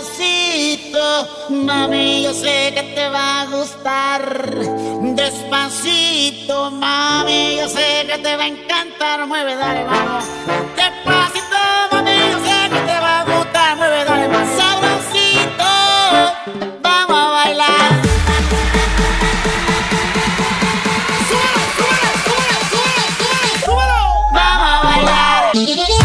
despacito, mami, yo sé que te va a gustar. Despacito, mami, yo sé que te va a encantar. Mueve, dale, vamos. Despacito, mami, yo sé que te va a gustar. Mueve, dale, más sabrosito. Vamos a bailar. Súbelo, súbelo, súbelo, súbelo, súbelo. Vamos a bailar.